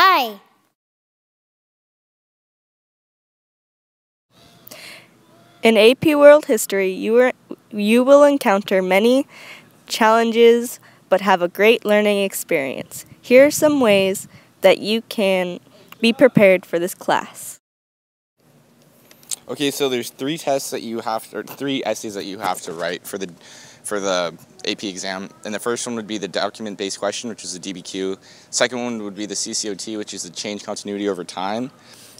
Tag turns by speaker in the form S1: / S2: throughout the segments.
S1: Hi.
S2: In AP World History, you, are, you will encounter many challenges but have a great learning experience. Here are some ways that you can be prepared for this class.
S3: Okay, so there's three tests that you have to, or three essays that you have to write for the for the AP exam. And the first one would be the document-based question, which is the DBQ. Second one would be the CCOT, which is the change continuity over time.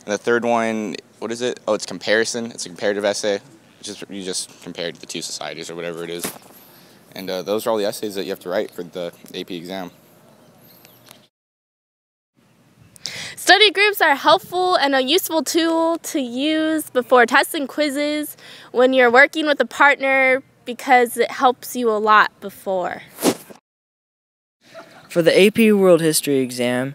S3: And the third one, what is it? Oh, it's comparison. It's a comparative essay. Which is you just compared the two societies or whatever it is. And uh, those are all the essays that you have to write for the AP exam.
S4: Study groups are helpful and a useful tool to use before tests and quizzes when you're working with a partner because it helps you a lot before.
S5: For the AP World History exam,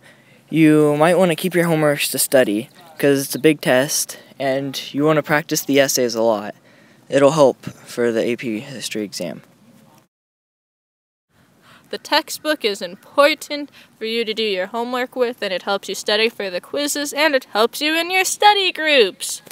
S5: you might want to keep your homeworks to study because it's a big test and you want to practice the essays a lot. It'll help for the AP History exam.
S6: The textbook is important for you to do your homework with and it helps you study for the quizzes and it helps you in your study groups.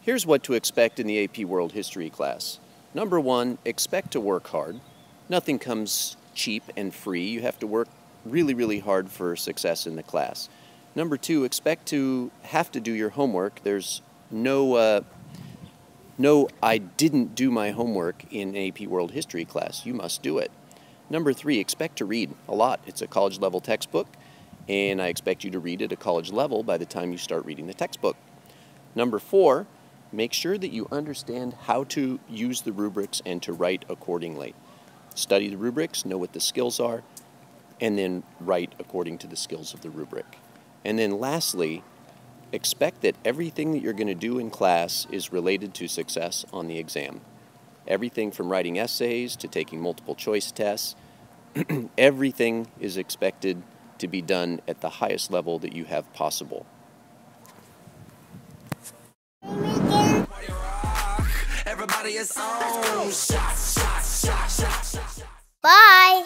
S7: Here's what to expect in the AP World History class. Number one, expect to work hard. Nothing comes cheap and free. You have to work really, really hard for success in the class. Number two, expect to have to do your homework. There's no, uh, no, I didn't do my homework in AP World History class. You must do it. Number three, expect to read a lot. It's a college level textbook, and I expect you to read at a college level by the time you start reading the textbook. Number four, make sure that you understand how to use the rubrics and to write accordingly. Study the rubrics, know what the skills are, and then write according to the skills of the rubric. And then lastly, expect that everything that you're going to do in class is related to success on the exam. Everything from writing essays to taking multiple choice tests, everything is expected to be done at the highest level that you have possible.
S1: Bye.